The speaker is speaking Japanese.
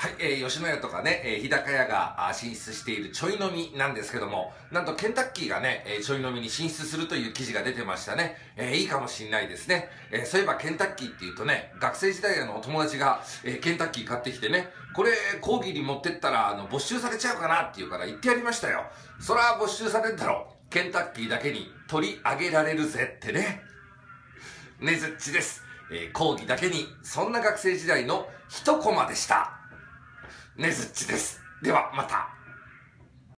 はい、えー、吉野家とかね、えー、日高屋が進出しているちょい飲みなんですけども、なんとケンタッキーがね、えー、ちょい飲みに進出するという記事が出てましたね。えー、いいかもしんないですね。えー、そういえばケンタッキーって言うとね、学生時代のお友達が、えー、ケンタッキー買ってきてね、これ講義に持ってったら、あの、没収されちゃうかなって言うから言ってやりましたよ。そら没収されんだろ。ケンタッキーだけに取り上げられるぜってね。ねずっちです。えー、講義だけに、そんな学生時代の一コマでした。ねずっちです。では、また。